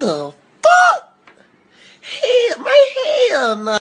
The fuck? Hell, man, hell no.